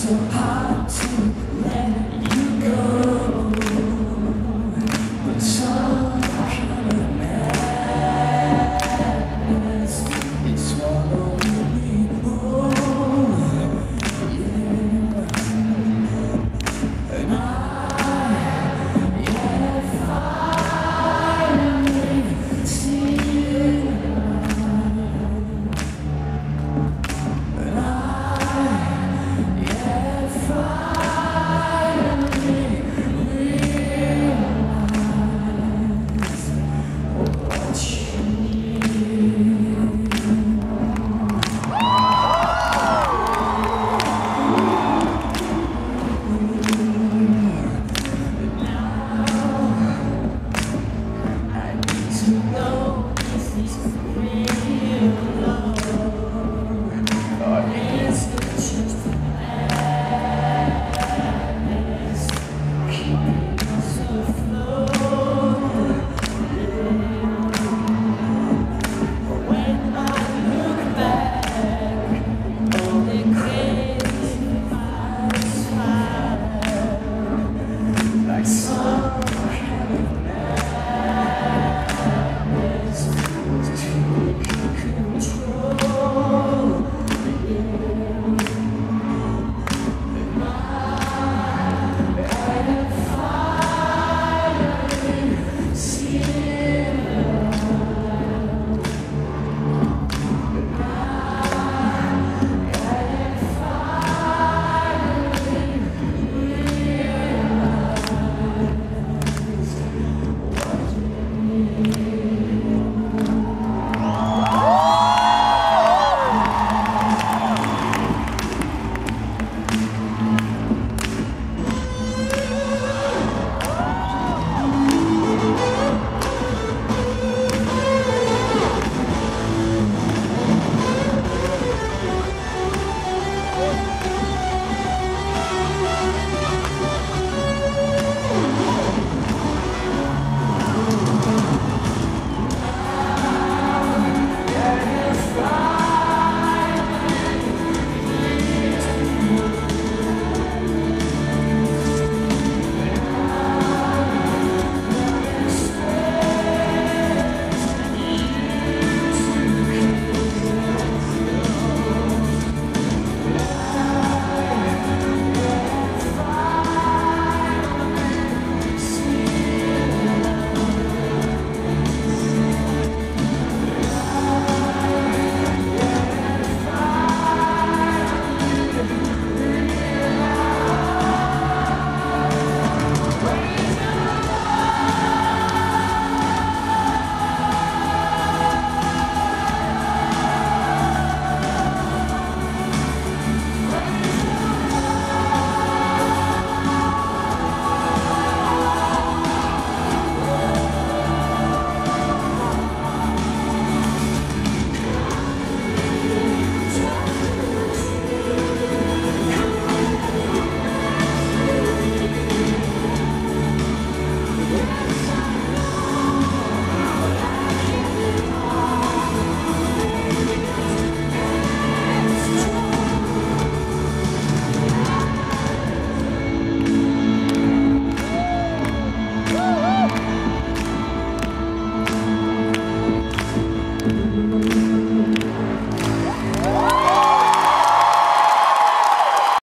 so hard to